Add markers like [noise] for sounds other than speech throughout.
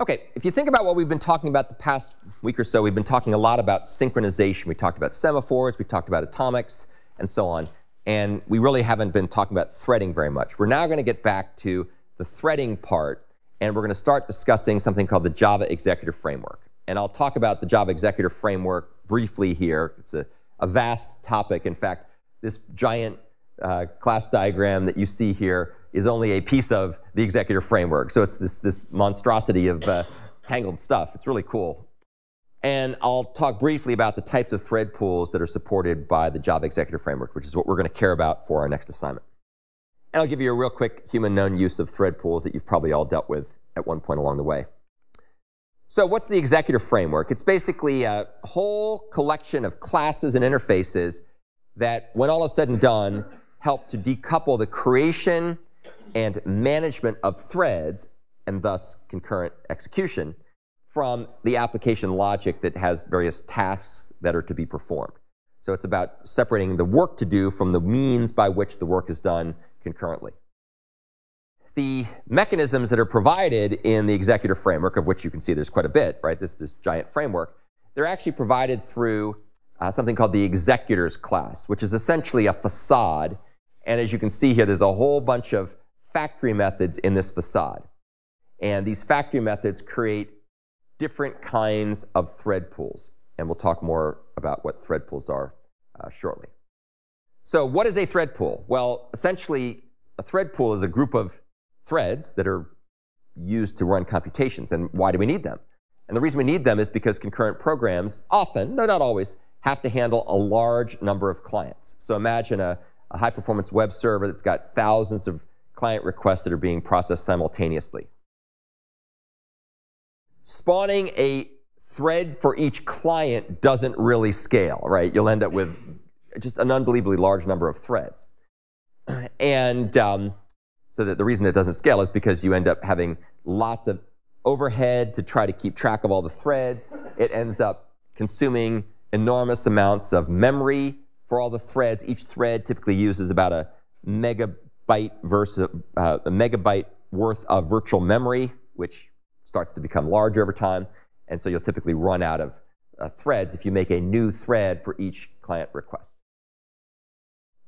Okay, if you think about what we've been talking about the past week or so, we've been talking a lot about synchronization. We talked about semaphores, we talked about atomics, and so on. And we really haven't been talking about threading very much. We're now going to get back to the threading part, and we're going to start discussing something called the Java Executor Framework. And I'll talk about the Java Executor Framework briefly here. It's a, a vast topic. In fact, this giant uh, class diagram that you see here is only a piece of the executor framework. So it's this, this monstrosity of uh, tangled stuff. It's really cool. And I'll talk briefly about the types of thread pools that are supported by the Java Executor Framework, which is what we're going to care about for our next assignment. And I'll give you a real quick human known use of thread pools that you've probably all dealt with at one point along the way. So what's the executor framework? It's basically a whole collection of classes and interfaces that, when all is said and done, help to decouple the creation and management of threads, and thus concurrent execution, from the application logic that has various tasks that are to be performed. So it's about separating the work to do from the means by which the work is done concurrently. The mechanisms that are provided in the executor framework, of which you can see there's quite a bit, right, this, this giant framework, they're actually provided through uh, something called the executors class, which is essentially a facade. And as you can see here, there's a whole bunch of factory methods in this facade. And these factory methods create different kinds of thread pools. And we'll talk more about what thread pools are uh, shortly. So what is a thread pool? Well, essentially, a thread pool is a group of threads that are used to run computations. And why do we need them? And the reason we need them is because concurrent programs often, though not always, have to handle a large number of clients. So imagine a, a high performance web server that's got thousands of client requests that are being processed simultaneously. Spawning a thread for each client doesn't really scale, right? You'll end up with just an unbelievably large number of threads. [clears throat] And um, so that the reason it doesn't scale is because you end up having lots of overhead to try to keep track of all the threads. It ends up consuming enormous amounts of memory for all the threads. Each thread typically uses about a mega byte versus uh, a megabyte worth of virtual memory, which starts to become larger over time. And so you'll typically run out of uh, threads if you make a new thread for each client request.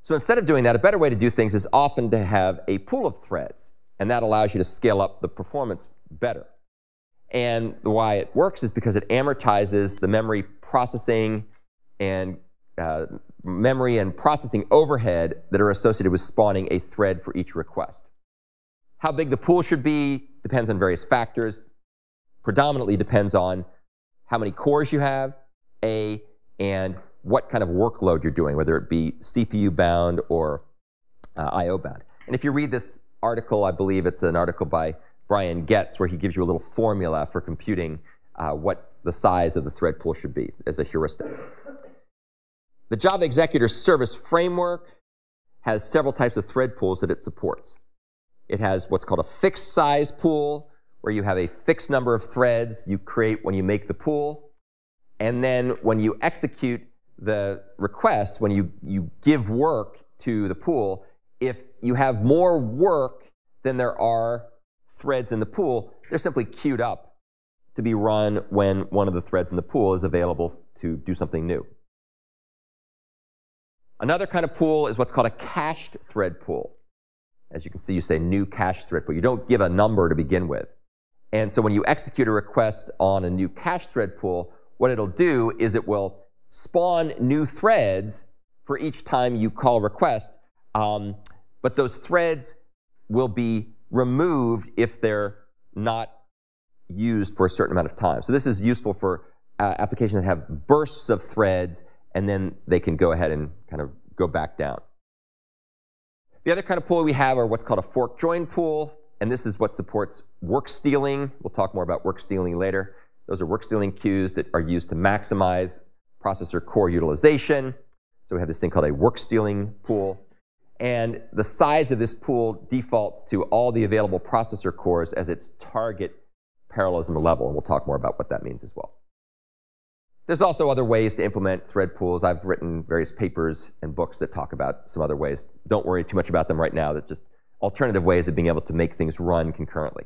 So instead of doing that, a better way to do things is often to have a pool of threads, and that allows you to scale up the performance better. And why it works is because it amortizes the memory processing and uh, memory and processing overhead that are associated with spawning a thread for each request. How big the pool should be depends on various factors. Predominantly depends on how many cores you have, A, and what kind of workload you're doing, whether it be CPU bound or uh, IO bound. And if you read this article, I believe it's an article by Brian Goetz, where he gives you a little formula for computing uh, what the size of the thread pool should be as a heuristic. The Java Executor Service Framework has several types of thread pools that it supports. It has what's called a fixed size pool, where you have a fixed number of threads you create when you make the pool. And then when you execute the request, when you, you give work to the pool, if you have more work than there are threads in the pool, they're simply queued up to be run when one of the threads in the pool is available to do something new. Another kind of pool is what's called a cached thread pool. As you can see, you say new cached thread pool. You don't give a number to begin with. And so when you execute a request on a new cached thread pool, what it'll do is it will spawn new threads for each time you call request. Um, but those threads will be removed if they're not used for a certain amount of time. So this is useful for uh, applications that have bursts of threads and then they can go ahead and kind of go back down. The other kind of pool we have are what's called a fork join pool, and this is what supports work stealing. We'll talk more about work stealing later. Those are work stealing queues that are used to maximize processor core utilization. So we have this thing called a work stealing pool. And the size of this pool defaults to all the available processor cores as its target parallelism level, and we'll talk more about what that means as well. There's also other ways to implement thread pools. I've written various papers and books that talk about some other ways. Don't worry too much about them right now. They're just alternative ways of being able to make things run concurrently.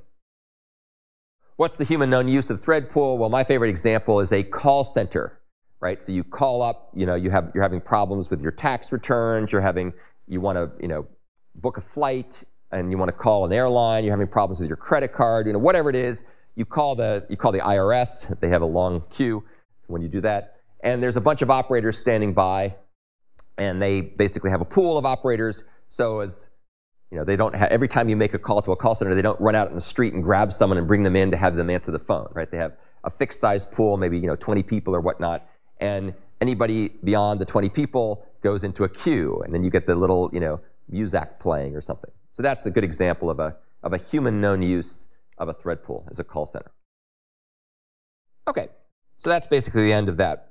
What's the human known use of thread pool? Well, my favorite example is a call center, right? So you call up, you know, you have, you're having problems with your tax returns, you're having, you want to, you know, book a flight and you want to call an airline, you're having problems with your credit card, you know, whatever it is, you call the, you call the IRS, they have a long queue when you do that, and there's a bunch of operators standing by, and they basically have a pool of operators, so as you know, they don't have, every time you make a call to a call center, they don't run out in the street and grab someone and bring them in to have them answer the phone, right? They have a fixed size pool, maybe, you know, 20 people or whatnot. And anybody beyond the 20 people goes into a queue. And then you get the little, you know, Muzak playing or something. So that's a good example of a, of a human known use of a thread pool as a call center. Okay. So that's basically the end of that